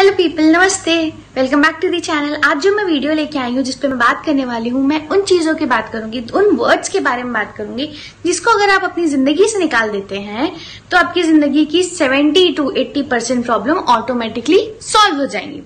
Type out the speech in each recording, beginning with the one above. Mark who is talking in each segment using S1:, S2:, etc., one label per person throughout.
S1: Hello people नमस्ते। Welcome back to the channel आज जो मैं वीडियो लेके आई हूँ, जिसपे मैं बात करने वाली हूँ, मैं उन चीज़ों की बात करूँगी, उन वर्ड्स के बारे में बात करूँगी, जिसको अगर आप अपनी ज़िंदगी से निकाल देते हैं तो आपकी ज़िंदगी की 70 to 80 percent problem automatically solve हो जाएँगी।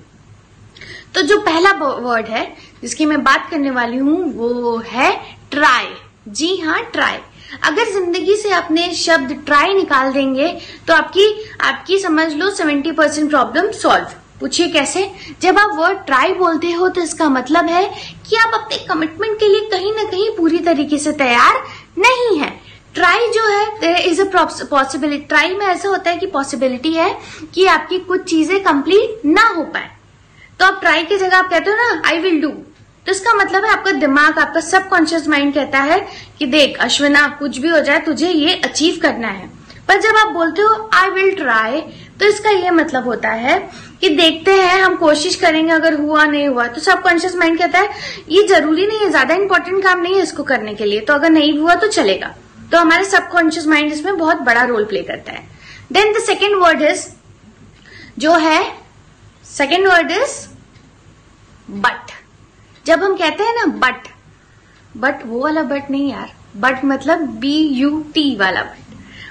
S1: तो जो पहला वर्ड है, जिसकी मैं बात करने वाली हूँ, वो है ट्राई जी हाँ ट्राई अगर ज़िंदगी से अपने शब्द ट्राई निकाल देंगे तो आपकी आपकी समझ लो 70 परसेंट प्रॉब्लम सॉल्व पूछिए कैसे? जब आप वर्ड ट्राई बोलते हो तो इसका मतलब है कि आप अपने कमिटमेंट के लिए कहीं ना कहीं पूरी तरीके से तैयार नहीं है। ट्राई जो है इज़ अ पॉसिबिलिटी ट्राई में ऐसा होता है कि पॉसिबिलिटी है कि आपकी कुछ चीज़ें कंप्लीट ना हो पाए। तो आप ट्राई की जगह आप कहते हो ना आई विल डू तो इसका मतलब है आपका दिमाग, आपका सबकॉन्शियस माइंड कहता है कि देख, अश्विना, कुछ भी हो जाए, तुझे ये अचीव करना है। पर जब आप बोलते हो आई विल ट्राई तो इसका ये मतलब होता है कि देखते हैं, हम कोशिश करेंगे, अगर हुआ, नहीं हुआ। तो सबकॉन्शियस माइंड कहता है, ये ज़रूरी नहीं है, ज़्यादा इंपॉर्टेंट काम नहीं है इसको करने के लिए। तो अगर नहीं हुआ तो चलेगा। तो हमारे सबकॉन्शियस माइंड इसमें बहुत बड़ा रोल प्ले करता है। Then the second word is जो है सेकेंड वर्ड इज़ बट जब हम कहते हैं ना बट बट वो वाला बट नहीं यार। बट मतलब बी यू टी वाला बट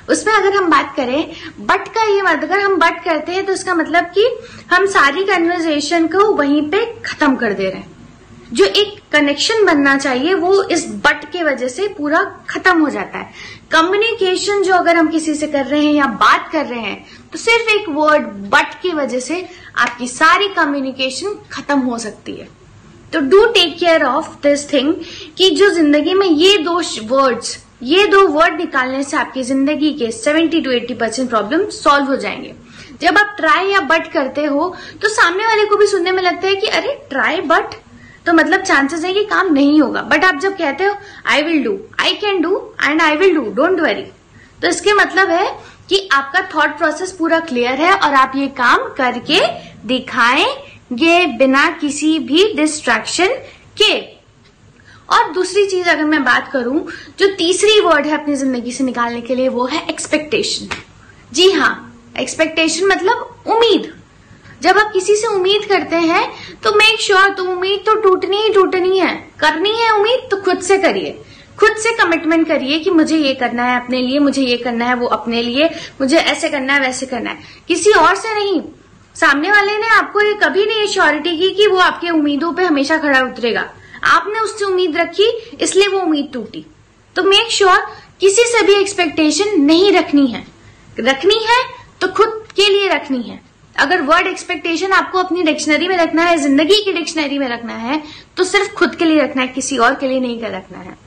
S1: उसमें अगर हम बात करें, बट का ये मतलब अगर हम बट करते हैं तो इसका मतलब कि हम सारी कन्वर्जेशन को वहीं पे खत्म कर दे रहे हैं। जो एक कनेक्शन बनना चाहिए, वो इस बट के वजह से पूरा खत्म हो जाता है। कम्युनिकेशन जो अगर हम किसी से कर रहे हैं या बात कर रहे हैं तो सिर्फ़ एक वर्ड बट की वजह से आपकी सारी कम्युनिकेशन खत्म हो सकती है। तो do take care of this thing कि जो ज़िंदगी में ये दो वर्ड्स ये दो वर्ड निकालने से आपकी ज़िंदगी के 70 टू 80 परसेंट प्रॉब्लम सॉल्व हो जाएँगे। जब आप ट्राई या बट करते हो तो सामने वाले को भी सुनने में लगता है कि, अरे, ट्राई बट? तो मतलब चांसेस है कि काम नहीं होगा। बट आप जब कहते हो I will do I can do and I will do don't worry तो इसके मतलब है कि आपका थॉट प्रोसेस पूरा क्लियर है और आप ये काम करके दिखाएँ ये बिना किसी भी डिस्ट्रैक्शन के। और दूसरी चीज़ अगर मैं बात करूँ जो तीसरी वर्ड है अपनी ज़िंदगी से निकालने के लिए वो है एक्सपेक्टेशन जी हाँ एक्सपेक्टेशन मतलब उम्मीद. जब आप किसी से उम्मीद करते हैं तो मेक श्योर sure, तो उम्मीद तो टूटनी ही टूटनी है. करनी है उम्मीद तो खुद से करिए. खुद से कमिटमेंट करिए कि मुझे ये करना है अपने लिए मुझे ये करना है वो अपने लिए मुझे ऐसे करना है वैसे करना है. किसी और से नहीं. सामने वाले ने आपको ये कभी नहीं श्योरिटी की कि वो आपके उम्मीदों पे हमेशा खड़ा उतरेगा. आपने उससे उम्मीद रखी इसलिए वो उम्मीद टूटी। तो मेक श्योर sure, किसी से भी एक्सपेक्टेशन नहीं रखनी है। रखनी है तो खुद के लिए रखनी है। अगर वर्ड एक्सपेक्टेशन आपको अपनी डिक्शनरी में रखना है ज़िंदगी की डिक्शनरी में रखना है तो सिर्फ़ खुद के लिए रखना है किसी और के लिए नहीं कर रखना है।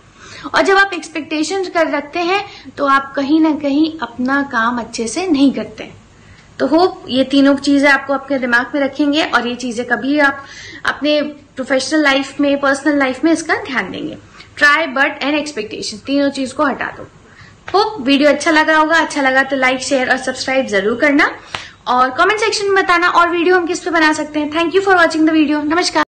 S1: और जब आप एक्सपेक्टेशन कर रखते हैं तो आप कहीं ना कहीं अपना काम अच्छे से नहीं करते। तो होप ये तीनों चीज़ें आपको अपने दिमाग में रखेंगे और ये चीज़ें कभी आप अपने प्रोफेशनल लाइफ में पर्सनल लाइफ में इसका ध्यान देंगे। ट्राई बट एंड एक्सपेक्टेशन तीनों चीज़ को हटा दो। होप वीडियो अच्छा लगा होगा। अच्छा लगा तो लाइक शेयर और सब्सक्राइब ज़रूर करना। और कमेंट सेक्शन में बताना और वीडियो हम किस पे बना सकते हैं। Thank you for watching the video नमस्कार।